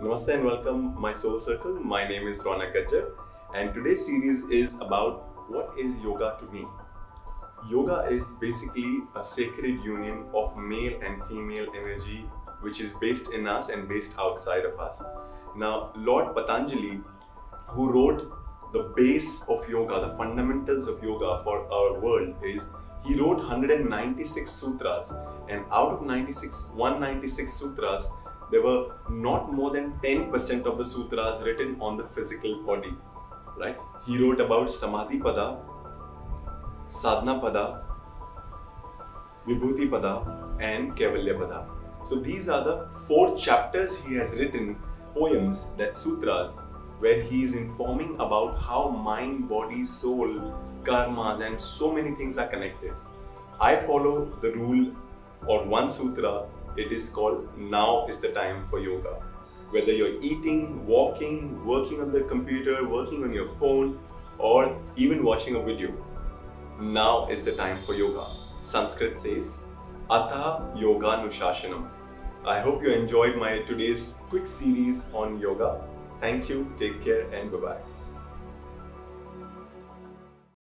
Namaste and welcome my soul circle. My name is Ronak Gajjar and today's series is about what is yoga to me. Yoga is basically a sacred union of male and female energy which is based in us and based outside of us. Now, Lord Patanjali, who wrote the base of yoga, the fundamentals of yoga for our world, is he wrote 196 sutras, and out of 96, 196 sutras, there were not more than 10% of the sutras written on the physical body. Right? He wrote about Samadhi Pada, Sadhana Pada, Vibhuti Pada, and Kaivalya Pada. So these are the four chapters he has written, poems, that sutras, where he is informing about how mind, body, soul, karmas, and so many things are connected. I follow the rule or one sutra, it is called Now is the time for yoga. Whether you're eating, walking, working on the computer, working on your phone, or even watching a video, now is the time for yoga. Sanskrit says, Atha Yoga Nushashanam. I hope you enjoyed my today's quick series on yoga. Thank you, take care, and bye bye.